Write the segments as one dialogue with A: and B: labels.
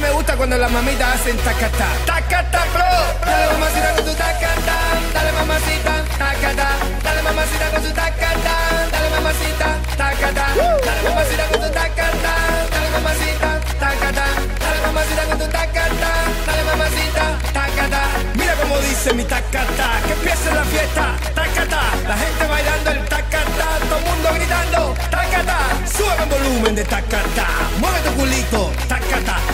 A: me gusta cuando las mamitas hacen tacata. Tacata, bro. Dale mamacita con tu tacata. Dale mamacita, tacata. Dale mamacita con tu tacata. Dale mamacita, tacata. Dale mamacita con tu tacata. Dale mamacita, tacata. Dale mamacita con tu tacata. Dale mamacita, tacata. Mira cómo dice mi tacata. Que empiece la fiesta. Tacata. La gente bailando el tacata. Todo el mundo gritando. Tacata. Sube el volumen de tacata. Mueve tu culito. Tacata.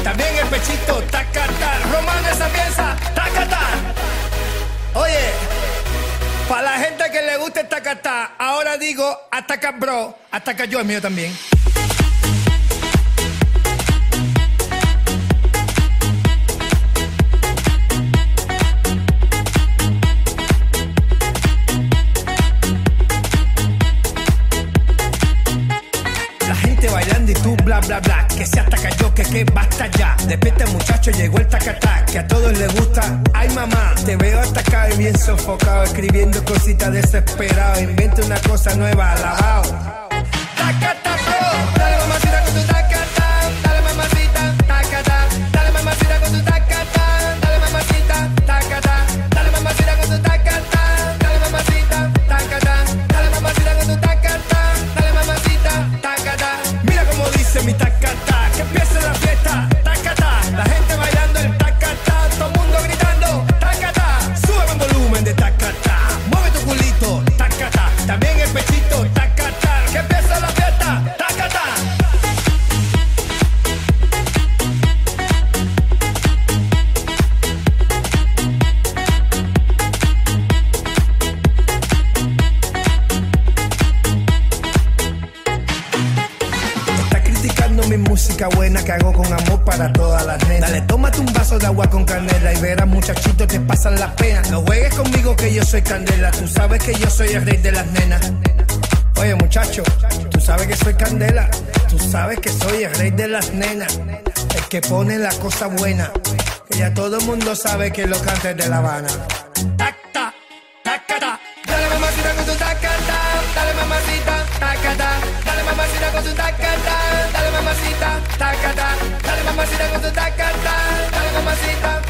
A: También el pechito. Tacata. Román esa pieza. Tacata. Oye. Para la gente que le gusta el tacata, ahora digo ataca bro, ataca yo, el mío también. Gente bailando y tú bla bla bla, que se ataca yo, que que basta ya. Despierta muchacho, llegó el tacatá, que a todos les gusta. Ay mamá, te veo atacado y bien sofocado, escribiendo cositas desesperado. Inventa una cosa nueva, alabao. Tacata, música buena que hago con amor para todas las nenas. Dale, tómate un vaso de agua con canela y verás muchachitos te pasan la pena. No juegues conmigo que yo soy candela, tú sabes que yo soy el rey de las nenas. Oye muchacho, tú sabes que soy candela, tú sabes que soy el rey de las nenas. El que pone la cosa buena, que ya todo el mundo sabe que lo cantes de La Habana. Mamacita con tu tacata, dale mamacita, tacata. Dale mamacita con tu tacata, dale mamacita, tacata. Dale mamacita con tu tacata, dale mamacita,